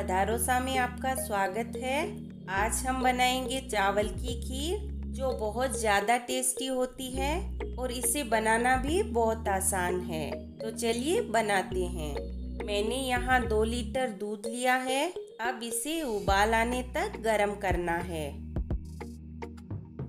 आपका स्वागत है। आज हम बनाएँगे चावल की खीर, जो बहुत ज़्यादा टेस्टी होती है और इसे बनाना भी बहुत आसान है। तो चलिए बनाते हैं। मैंने यहाँ दो लीटर दूध लिया है। अब इसे उबाल आने तक गर्म करना है।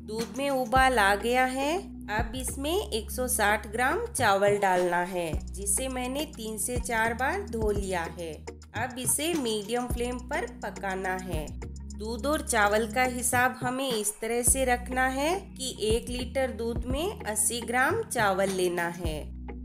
दूध में उबाल आ गया है। अब इसमें 160 ग्राम चावल डालना है, जिसे मैंने तीन से चार बार धो लिया है। अब इसे मीडियम फ्लेम पर पकाना है। दूध और चावल का हिसाब हमें इस तरह से रखना है कि एक लीटर दूध में 80 ग्राम चावल लेना है।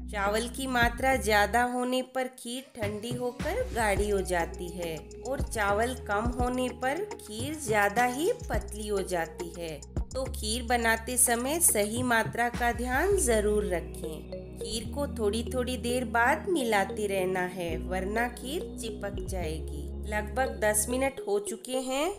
चावल की मात्रा ज़्यादा होने पर खीर ठंडी होकर गाढ़ी हो जाती है और चावल कम होने पर खीर ज़्यादा ही पतली हो जाती है। तो खीर बनाते समय सही मात्रा का ध्यान ज़रूर रखें। खीर को थोड़ी थोड़ी देर बाद मिलाती रहना है, वरना खीर चिपक जाएगी। लगभग 10 मिनट हो चुके हैं।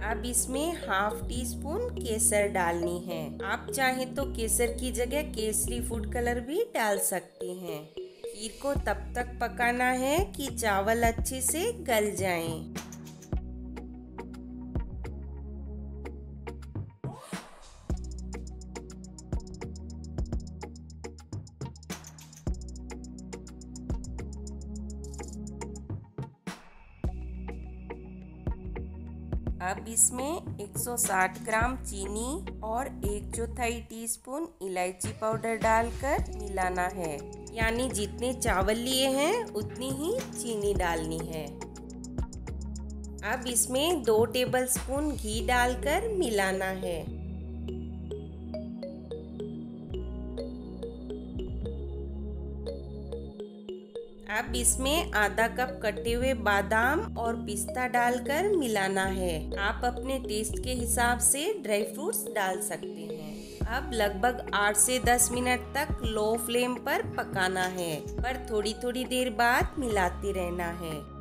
अब इसमें हाफ़ टी स्पून केसर डालनी है। आप चाहें तो केसर की जगह केसरी फ़ूड कलर भी डाल सकते हैं। खीर को तब तक पकाना है कि चावल अच्छे से गल जाएँ। अब इसमें 160 ग्राम चीनी और एक चौथाई टीस्पून इलायची पाउडर डालकर मिलाना है। यानी जितने चावल लिए हैं, उतनी ही चीनी डालनी है। अब इसमें दो टेबलस्पून घी डालकर मिलाना है। अब इसमें आधा कप कटे हुए बादाम और पिस्ता डालकर मिलाना है। आप अपने टेस्ट के हिसाब से ड्राई फ्रूट्स डाल सकते हैं। अब लगभग 8 से 10 मिनट तक लो फ्लेम पर पकाना है। पर थोड़ी थोड़ी देर बाद मिलाते रहना है।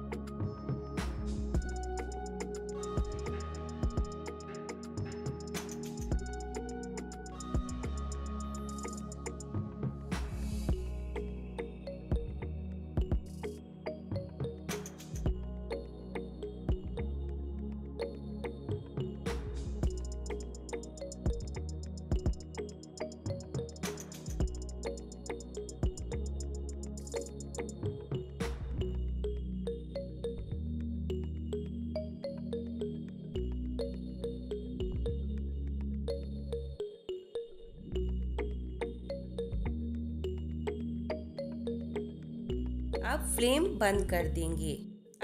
फ्लेम बंद कर देंगे।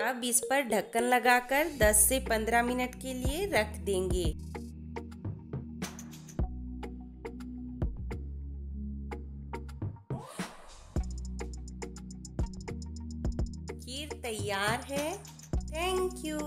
अब इस पर ढक्कन लगाकर 10 से 15 मिनट के लिए रख देंगे। खीर तैयार है। Thank you